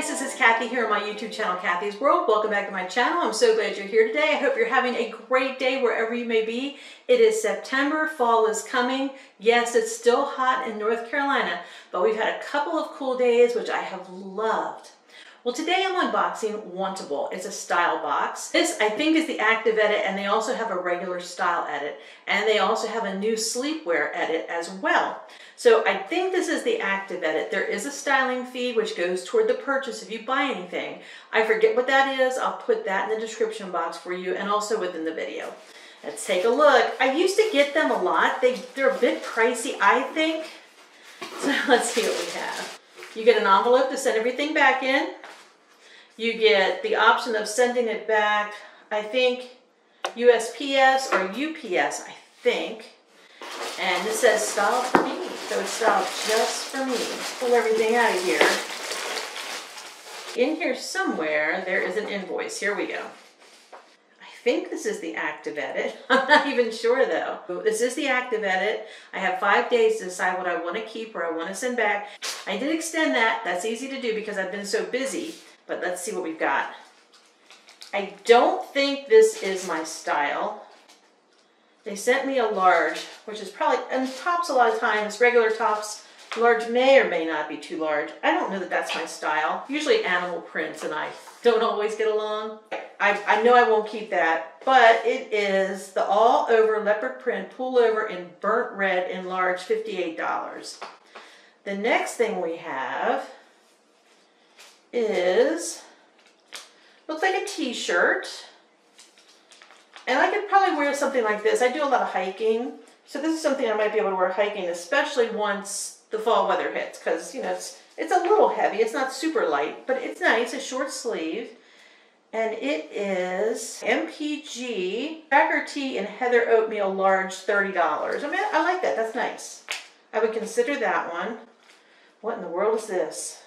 guys, this is Kathiey here on my YouTube channel, Kathiey's World. Welcome back to my channel. I'm so glad you're here today. I hope you're having a great day wherever you may be. It is September, fall is coming. Yes, it's still hot in North Carolina, but we've had a couple of cool days, which I have loved. Well, today I'm unboxing Wantable. It's a style box. This, I think, is the active edit, and they also have a regular style edit, and they also have a new sleepwear edit as well. So I think this is the active edit. There is a styling fee, which goes toward the purchase if you buy anything. I forget what that is. I'll put that in the description box for you, and also within the video. Let's take a look. I used to get them a lot. They, they're a bit pricey, I think. So let's see what we have. You get an envelope to send everything back in. You get the option of sending it back, I think, USPS or UPS, I think. And this says style for me. So it's styled just for me. Pull everything out of here. In here somewhere, there is an invoice. Here we go. Think this is the active edit. I'm not even sure though. This is the active edit. I have five days to decide what I want to keep or I want to send back. I did extend that. That's easy to do because I've been so busy. But let's see what we've got. I don't think this is my style. They sent me a large, which is probably, and tops a lot of times, regular tops, large may or may not be too large. I don't know that that's my style. Usually animal prints and I don't always get along. I, I know I won't keep that, but it is the all over leopard print pullover in burnt red in large, $58. The next thing we have is, looks like a t-shirt. And I could probably wear something like this. I do a lot of hiking. So this is something I might be able to wear hiking, especially once the fall weather hits. Because, you know, it's, it's a little heavy. It's not super light, but it's nice. A short sleeve. And it is MPG Tracker Tee and Heather Oatmeal Large, $30. I mean, I like that. That's nice. I would consider that one. What in the world is this?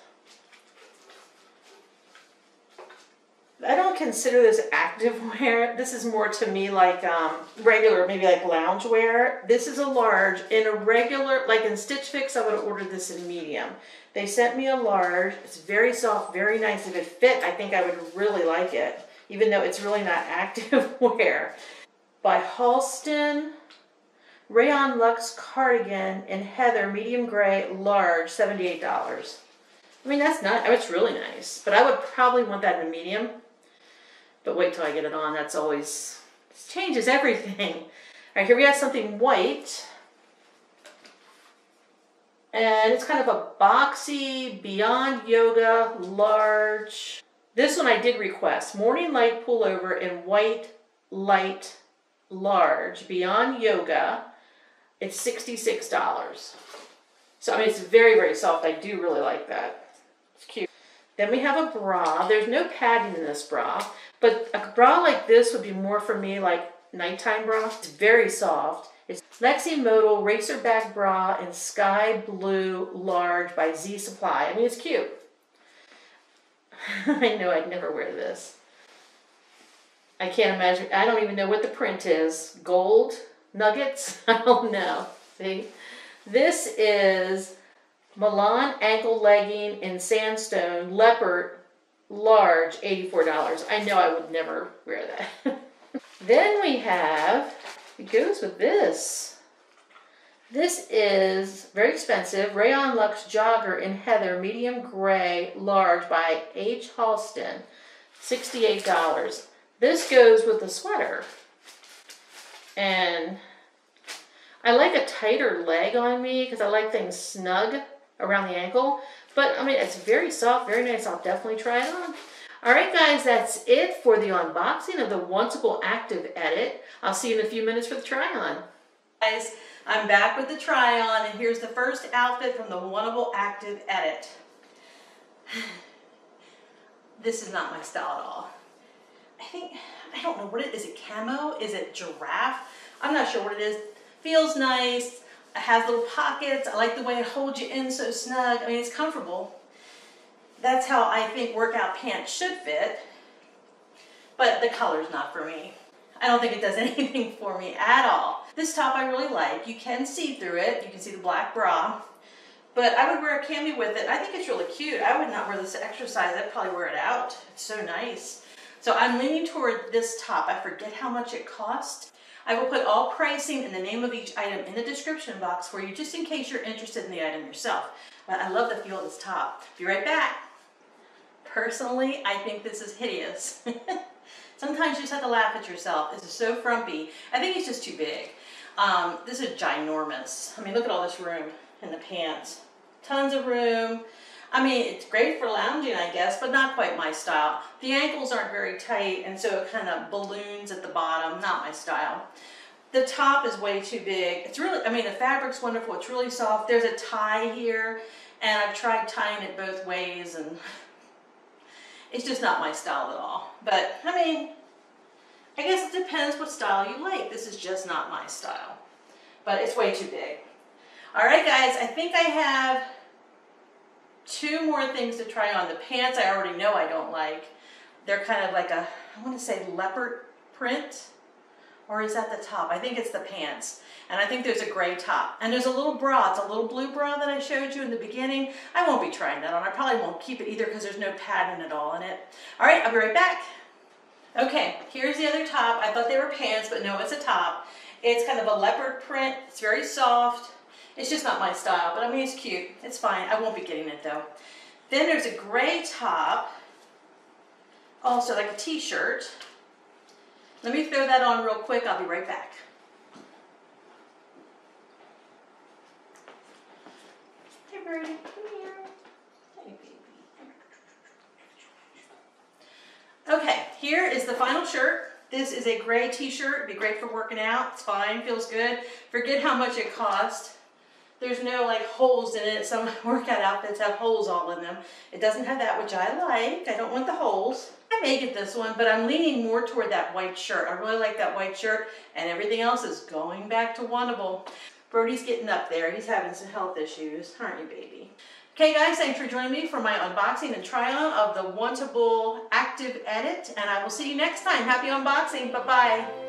I don't consider this active wear. This is more to me like um, regular, maybe like lounge wear. This is a large. In a regular, like in Stitch Fix, I would ordered this in medium. They sent me a large. It's very soft, very nice. If it fit, I think I would really like it, even though it's really not active wear. By Halston, Rayon Luxe Cardigan in Heather, medium gray, large, $78. I mean, that's not, it's really nice, but I would probably want that in a medium. But wait till I get it on. That's always, this changes everything. All right, here we have something white. And it's kind of a boxy, Beyond Yoga, large. This one I did request. Morning Light pullover in white, light, large, Beyond Yoga. It's $66. So, I mean, it's very, very soft. I do really like that. It's cute. Then we have a bra. There's no padding in this bra, but a bra like this would be more for me like nighttime bra. It's very soft. It's Lexi Modal Racer Back Bra in Sky Blue Large by Z Supply. I mean, it's cute. I know I'd never wear this. I can't imagine. I don't even know what the print is. Gold? Nuggets? I don't know. See? This is Milan ankle legging in sandstone, leopard, large, $84. I know I would never wear that. then we have, it goes with this. This is very expensive, Rayon Luxe Jogger in Heather, medium gray, large by H. Halston, $68. This goes with the sweater. And I like a tighter leg on me because I like things snug around the ankle. But, I mean, it's very soft, very nice. I'll definitely try it on. All right, guys, that's it for the unboxing of the Wantable Active Edit. I'll see you in a few minutes for the try-on. Guys, I'm back with the try-on, and here's the first outfit from the Wantable Active Edit. This is not my style at all. I think, I don't know, what it is is. it camo? Is it giraffe? I'm not sure what it is. Feels nice. It has little pockets. I like the way it holds you in so snug. I mean, it's comfortable. That's how I think workout pants should fit. But the color's not for me. I don't think it does anything for me at all. This top I really like. You can see through it. You can see the black bra. But I would wear a cami with it. I think it's really cute. I would not wear this to exercise. I'd probably wear it out. It's so nice. So I'm leaning toward this top. I forget how much it cost. I will put all pricing and the name of each item in the description box for you, just in case you're interested in the item yourself. But I love the feel of this top. Be right back. Personally, I think this is hideous. Sometimes you just have to laugh at yourself. This is so frumpy. I think it's just too big. Um, this is ginormous. I mean, look at all this room in the pants. Tons of room. I mean, it's great for lounging, I guess, but not quite my style. The ankles aren't very tight, and so it kind of balloons at the bottom. Not my style. The top is way too big. It's really, I mean, the fabric's wonderful. It's really soft. There's a tie here, and I've tried tying it both ways, and it's just not my style at all. But, I mean, I guess it depends what style you like. This is just not my style. But it's way too big. All right, guys, I think I have two more things to try on. The pants I already know I don't like. They're kind of like a, I want to say leopard print. Or is that the top? I think it's the pants. And I think there's a gray top. And there's a little bra. It's a little blue bra that I showed you in the beginning. I won't be trying that on. I probably won't keep it either because there's no pattern at all in it. All right, I'll be right back. Okay, here's the other top. I thought they were pants, but no, it's a top. It's kind of a leopard print. It's very soft. It's just not my style, but I mean, it's cute. It's fine. I won't be getting it though. Then there's a gray top. Also like a t-shirt. Let me throw that on real quick. I'll be right back. Hey, Birdie, come here. Hey, baby. Okay, here is the final shirt. This is a gray t-shirt. It'd be great for working out. It's fine, feels good. Forget how much it cost. There's no like holes in it. Some workout outfits have holes all in them. It doesn't have that, which I like. I don't want the holes. I may get this one, but I'm leaning more toward that white shirt. I really like that white shirt, and everything else is going back to Wantable. Brody's getting up there. He's having some health issues, aren't you, baby? Okay, guys, thanks for joining me for my unboxing and try-on of the Wantable Active Edit, and I will see you next time. Happy unboxing. Bye-bye.